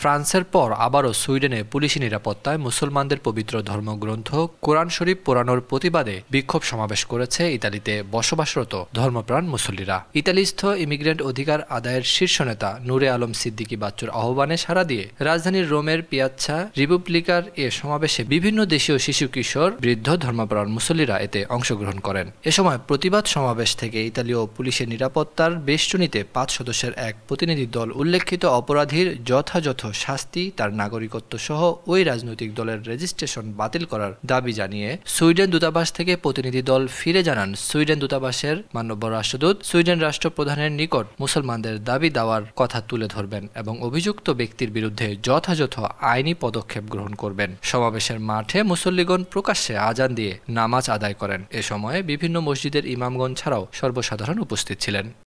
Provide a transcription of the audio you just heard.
ফ্রান্সের পর আবারও সুইডেনে পুলিশি নিরাপত্তায় মুসলমানদের পবিত্র ধর্মগ্রন্থ কোরআন শরীফ পোড়ানোর প্রতিবাদে বিক্ষোভ সমাবেশ করেছে ইতালিতে বসবাসরত ধর্মপ্রাণ মুসল্লিরা। ইতালিস্থ ইমিগ্রেন্ট অধিকার আদায়ের শীর্ষ নেতা নূরে আলম সিদ্দিকী বাচ্চুর আহ্বানে সাড়া দিয়ে রাজধানীর রোমের পিয়াচ্ছা রিপুবলিকার এ সমাবেশে বিভিন্ন দেশীয় শিশু, কিশোর, বৃদ্ধ ধর্মপ্রাণ মুসল্লিরা এতে অংশগ্রহণ করেন। এ সময় প্রতিবাদ সমাবেশ থেকে ইতালীয় পুলিশের নিরাপত্তার বেষ্টনীতে পাঁচ সদস্যের এক প্রতিনিধি দল উল্লেখিত অপরাধীর যথাযথ শাস্তি, তার নাগরিকত্ব সহ ওই রাজনৈতিক দলের রেজিস্ট্রেশন বাতিল করার দাবি জানিয়ে সুইডেন দূতাবাস থেকে প্রতিনিধি দল ফিরে জানান সুইডেন দূতাবাসের মানব্য রাষ্ট্রদূত। সুইডেন রাষ্ট্রপ্রধানের নিকট মুসলমানদের দাবি দেওয়ার কথা তুলে ধরবেন এবং অভিযুক্ত ব্যক্তির বিরুদ্ধে যথাযথ আইনি পদক্ষেপ গ্রহণ করবেন। সমাবেশের মাঠে মুসল্লিগণ প্রকাশ্যে আজান দিয়ে নামাজ আদায় করেন। এ সময় বিভিন্ন মসজিদের ইমামগণ ছাড়াও সর্বসাধারণ উপস্থিত ছিলেন।